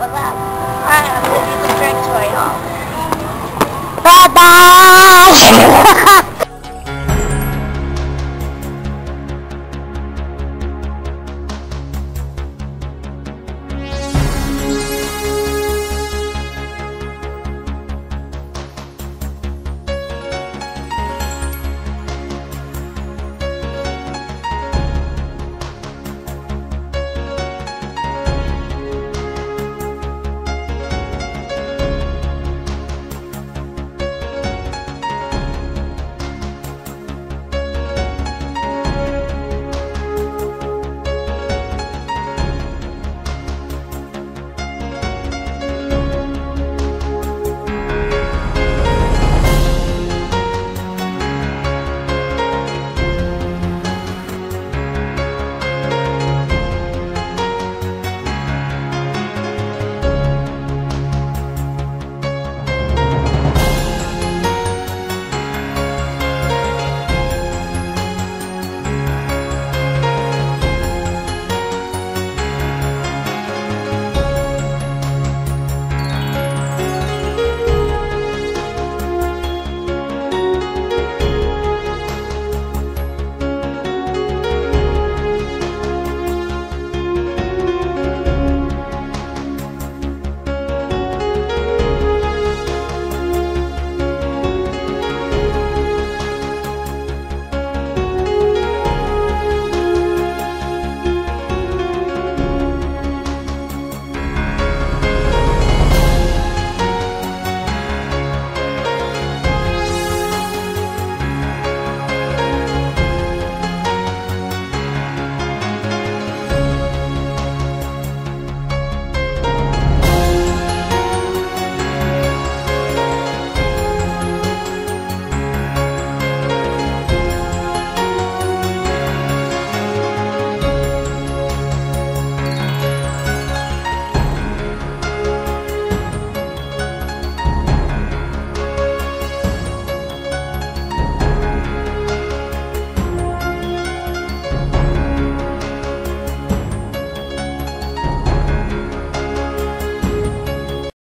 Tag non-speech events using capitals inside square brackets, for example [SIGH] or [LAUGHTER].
I'm going to. Bye-bye! [LAUGHS]